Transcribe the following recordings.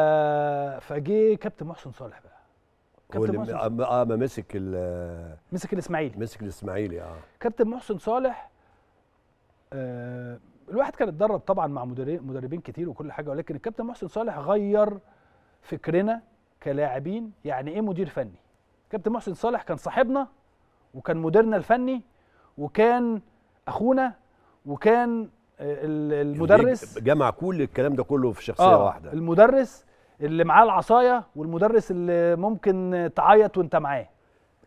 آه، فجه كابتن محسن صالح بقى. كابتن محسن آه ما مسك ال- مسك الإسماعيلي. مسك الإسماعيلي آه. كابتن محسن صالح آه الواحد كان اتدرب طبعا مع مدربين كتير وكل حاجة ولكن الكابتن محسن صالح غير فكرنا كلاعبين يعني إيه مدير فني؟ كابتن محسن صالح كان صاحبنا وكان مديرنا الفني وكان أخونا وكان آه، ال- المدرس. جمع كل الكلام ده كله في شخصية واحدة. المدرس اللي معاه العصاية والمدرس اللي ممكن تعيط وانت معاه.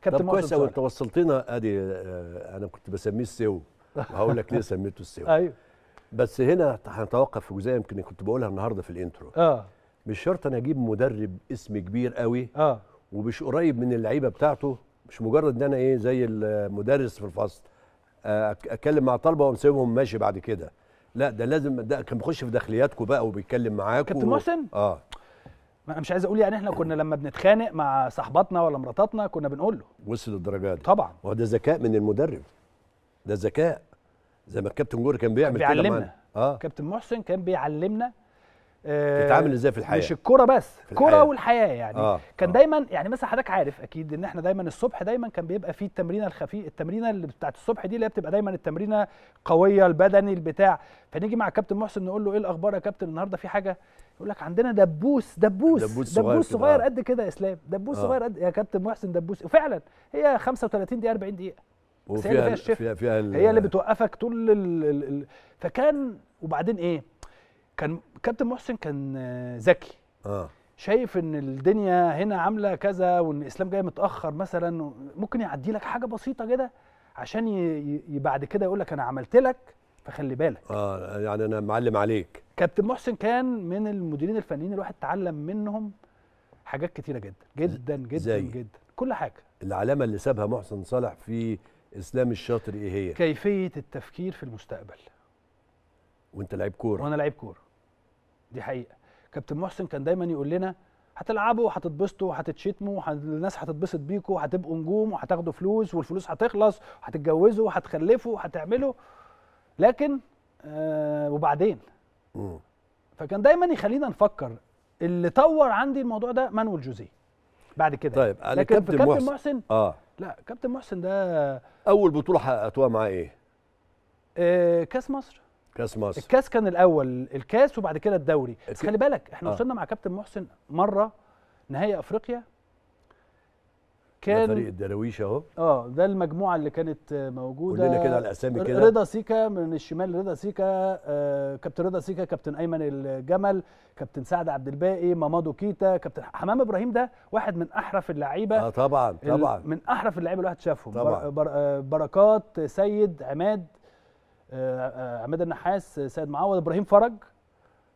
كابتن طب كويس قوي انت وصلتنا أدي آه، أنا كنت بسميه السو وهقول لك ليه سميته السو أيوه. بس هنا هنتوقف في جزئية يمكن كنت بقولها النهارده في الإنترو. آه. مش شرط أنا أجيب مدرب اسم كبير قوي آه. ومش قريب من اللعيبة بتاعته مش مجرد إن أنا إيه زي المدرس في الفصل آه، أتكلم مع طلبة ومسيبهم ماشي بعد كده. لا ده لازم ده كان بيخش في داخلياتكم بقى وبيتكلم معاكم كابتن محسن؟ آه. ما أنا مش عايز أقول يعني إحنا كنا لما بنتخانق مع صاحباتنا ولا مراتاتنا كنا بنقول له. وصل للدرجه دي. طبعا. وهو ده ذكاء من المدرب. ده ذكاء. زي ما الكابتن جوري كان بيعمل كده بيعلمنا. معانا. آه. كابتن محسن كان بيعلمنا تتعامل إزاي في الحياة مش الكورة بس الكوره. والحياة يعني آه، كان آه. دايما يعني مثلا حضرتك عارف أكيد إن إحنا دايما الصبح دايما كان بيبقى فيه التمرينه الخفيف التمرينة اللي بتاعت الصبح دي اللي هي بتبقى دايما التمرينة قوية البدني البتاع فنيجي مع كابتن محسن نقول له إيه الأخبار يا كابتن النهارده في حاجة يقول لك عندنا دبوس دبوس دبوس صغير دبوس صغير آه. قد كده يا إسلام دبوس آه. صغير قد يا كابتن محسن دبوس وفعلا هي 35 دقيقة 40 دقيقة بس هي اللي وفيها فيها. فيها فيها هي اللي بتوقفك طول ال ال ال فكان وبعدين إيه كان كابتن محسن كان آه، ذكي. آه. شايف إن الدنيا هنا عاملة كذا وإن الإسلام جاي متأخر مثلا ممكن يعدي لك حاجة بسيطة كده عشان ي- بعد كده يقول لك أنا عملت لك فخلي بالك. آه يعني أنا معلم عليك. كابتن محسن كان من المديرين الفنيين الواحد اتعلم منهم حاجات كتيرة جدا جدا جدا زي؟ جدا. كل حاجة. العلامة اللي سابها محسن صالح في إسلام الشاطر إيه هي؟ كيفية التفكير في المستقبل. وأنت لعيب كورة. وأنا لعيب كورة. دي حقيقة. كابتن محسن كان دايما يقول لنا هتلعبوا وهتتبسطوا وهتتشتموا وه- الناس هتتبسط بيكوا وهتبقوا نجوم وهتاخدوا فلوس والفلوس هتخلص وهتتجوزوا وهتخلفوا وهتعملوا. لكن آه وبعدين. فكان دايما يخلينا نفكر. اللي طور عندي الموضوع ده مانويل جوزيه. بعد كده. طيب على لكن كابتن كابتن محسن. محسن آه. لا كابتن محسن ده أول بطولة حققتوها معاه إيه؟ آه كأس مصر. كاس مصر. الكاس كان الأول الكاس وبعد كده الدوري. بس خلي بالك إحنا آه. وصلنا مع كابتن محسن مرة نهائي أفريقيا. كان فريق الدراويش أهو. آه ده المجموعة اللي كانت موجودة. قول لنا كده على الأسامي كده. رضا سيكا من الشمال رضا سيكا آه كابتن رضا سيكا كابتن أيمن الجمل كابتن سعد عبد الباقي مامادو كيتا كابتن حمام إبراهيم ده واحد من أحرف اللعيبة. آه طبعا طبعا. من أحرف اللعيبة الواحد شافهم. طبعاً. بر بر آه، بركات سيد عماد. عماد النحاس سيد معوض إبراهيم فرج.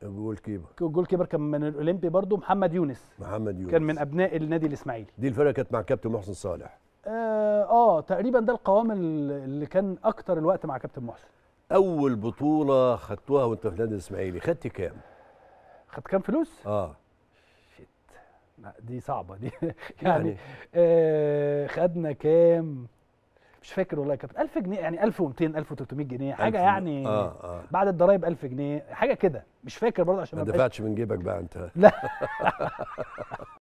goalkeeper. goalkeeper كان من الأولمبي برضو محمد يونس. محمد يونس. كان من أبناء النادي الإسماعيلي. دي الفرقة كانت مع كابتن محسن صالح. آه, آه تقريبا ده القوام ال- اللي كان أكتر الوقت مع كابتن محسن. أول بطولة خدتوها وأنت في النادي الإسماعيلي خدت كام؟ خد كام فلوس؟ آه. لا دي صعبة دي. يعني, يعني. يعني آه خدنا كام؟ مش فاكر والله كابتن 1000 جنيه يعني 1200 1300 جنيه حاجة يعني آه آه. بعد الضرايب 1000 جنيه حاجة كده. مش فاكر برضه عشان ما دفعتش من جيبك بقى أنت.